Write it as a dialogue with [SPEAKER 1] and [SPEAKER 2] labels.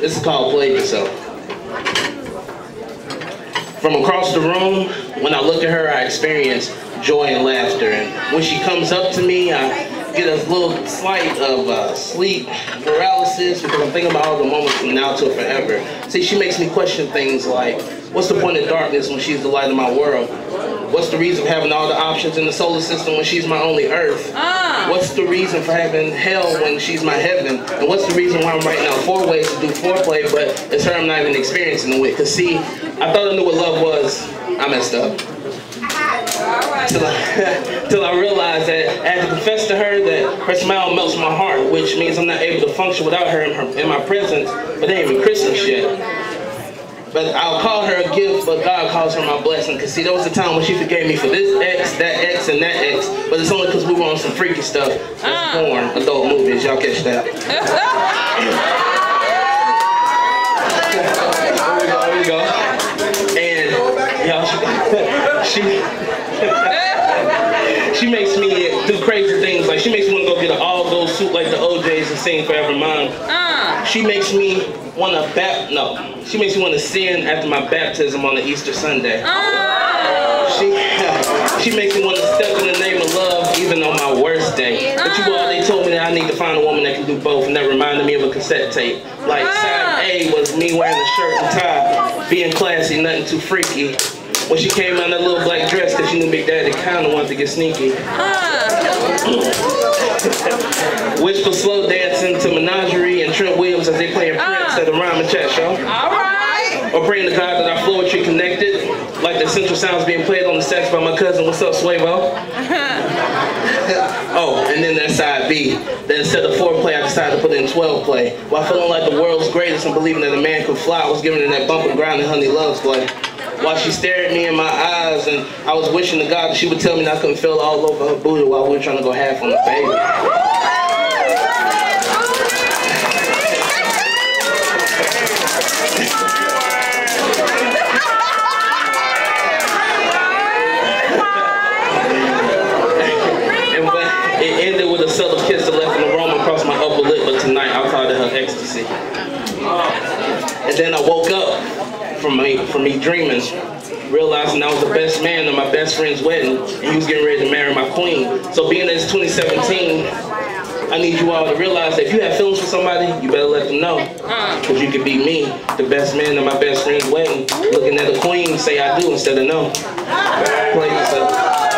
[SPEAKER 1] This is called Play Yourself. From across the room, when I look at her, I experience joy and laughter. And when she comes up to me, I get a little slight of uh, sleep paralysis because I'm thinking about all the moments from now till forever. See, she makes me question things like, what's the point of darkness when she's the light of my world? What's the reason for having all the options in the solar system when she's my only earth?
[SPEAKER 2] Ah.
[SPEAKER 1] What's the reason for having hell when she's my heaven? And what's the reason why I'm writing out four ways to do foreplay, but it's her I'm not even experiencing it with? Cause see, I thought I knew what love was. I messed up. Till I, till I realized that I had to confess to her that her smile melts my heart, which means I'm not able to function without her in, her, in my presence, but they ain't even Christmas yet. But I'll call her a gift, but God calls her my blessing. Cause see, there was a time when she forgave me for this X, that X, and that X. But it's only because we were on some freaky stuff. That's
[SPEAKER 2] Ah.
[SPEAKER 1] porn, adult movies. Y'all catch that? There we go. And y'all, she, she makes me do crazy things. Like she makes me want to go an all gold suit like the O'Jays and sing Forever Mine.
[SPEAKER 2] Ah.
[SPEAKER 1] She makes me want to bap. No, she makes me want to sin after my baptism on the Easter Sunday.
[SPEAKER 2] Ah.
[SPEAKER 1] She she makes me want to step in the name of love even on my worst day. But you all, they told me that I need to find a woman that can do both, and that reminded me of a cassette tape. Like side A was me wearing a shirt and tie, being classy, nothing too freaky. When she came out in that little black dress, cause she knew Big Daddy kinda wanted to get sneaky. Wishful slow dancing to Menagerie and Trent Williams as they playing Prince at uh. the Rhyme N Chatt show.
[SPEAKER 2] All right.
[SPEAKER 1] Or praying to God that our flowetry connected, like the central sounds being played on the sax by my cousin. What's up, Swavo? oh, and then that side B. That instead of four play, I decided to put in 12 play. While feeling like the world's greatest and believing that a man could fly, I was giving her that bump and grind and honey loves play. While she stared at me in my eyes, and I was wishing to God that she would tell me that I couldn't feel all over her booty while we were trying to go half on the baby. It ended with a subtle kiss that left an aroma across my upper lip, but tonight I'll call it her ecstasy. And then I woke up from me from me dreaming, realizing I was the best man at my best friend's wedding, and he was getting ready to marry my queen. So being that it's 2017, I need you all to realize that if you have feelings for somebody, you better let them know. Uh-huh. Because you could be me, the best man at my best friend's wedding, looking at a queen, say I do instead of no. Uh-huh. Play yourself.